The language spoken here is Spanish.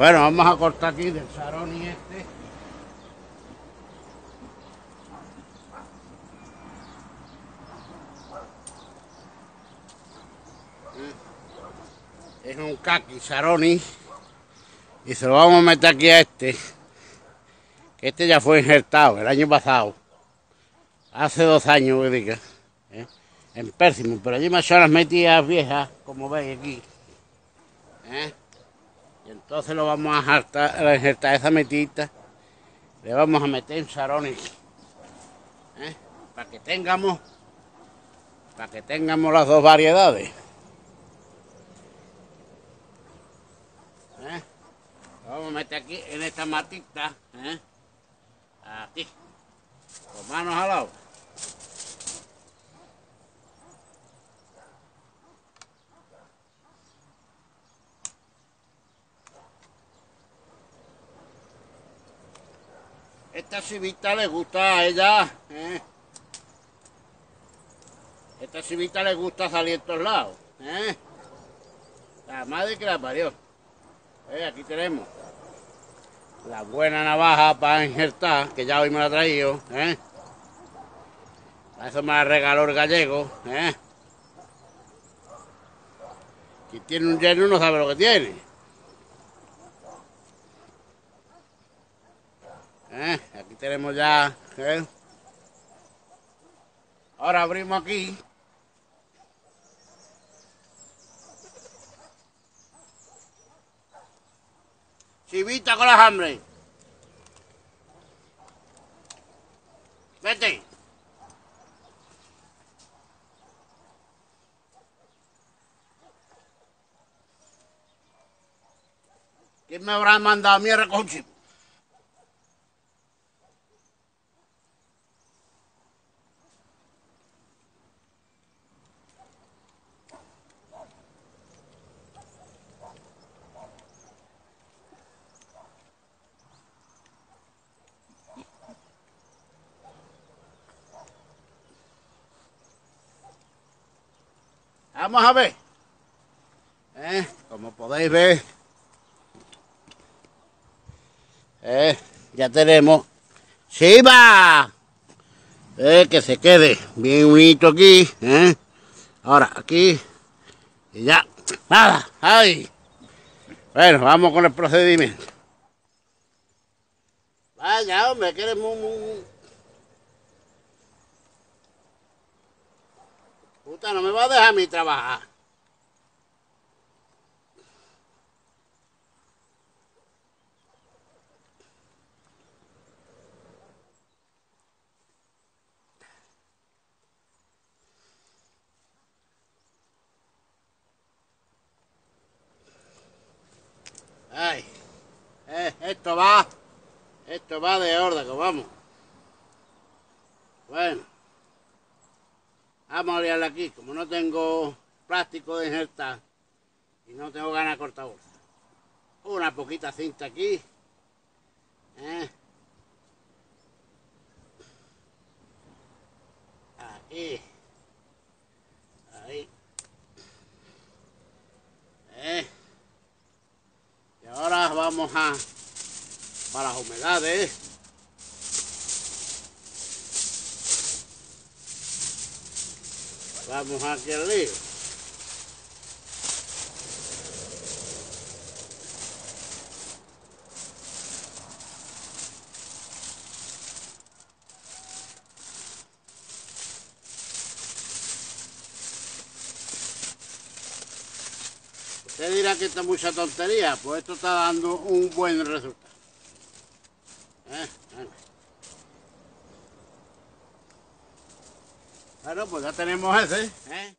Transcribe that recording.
Bueno, vamos a cortar aquí del Saroni este. Es un kaki Saroni. Y se lo vamos a meter aquí a este. Este ya fue injertado el año pasado. Hace dos años, que diga. ¿eh? En Pérsimo. Pero allí son las metidas viejas, como veis aquí. ¿eh? Entonces lo vamos a injertar, a injertar esa metita. Le vamos a meter en Saroni. ¿eh? Para que tengamos. Para que tengamos las dos variedades. ¿Eh? Lo vamos a meter aquí en esta matita. ¿eh? Aquí. Con manos al lado. Esta civita le gusta a ella. ¿eh? Esta civita le gusta salir en todos lados. ¿eh? La madre que la parió. Eh, aquí tenemos la buena navaja para injertar, que ya hoy me la ha traído. ¿eh? Eso me la regaló el gallego. ¿eh? Quien tiene un yerno no sabe lo que tiene. ¿Eh? Aquí tenemos ya. ¿eh? Ahora abrimos aquí. Chivita con las hambre. Vete. ¿Quién me habrá mandado a mí a recoger Vamos a ver. Eh, como podéis ver, eh, ya tenemos ¡Shiva! Eh, que se quede bien unito aquí. Eh. Ahora, aquí. Y ya. Nada. ¡Ay! Bueno, vamos con el procedimiento. Vaya, hombre, que eres muy, muy... No me va a dejar a mí trabajar. Ay, eh, esto va, esto va de órdago, vamos. Bueno, vamos a liarla aquí, como no tengo plástico de injertar y no tengo ganas de cortar bolsa. Una poquita cinta aquí. ¿eh? Aquí. Ahí. ¿Eh? Y ahora vamos a para las humedades. Vamos aquí al lío. Usted dirá que esto es mucha tontería, pues esto está dando un buen resultado. ¿Eh? Bueno, pues ya tenemos ese. ¿eh?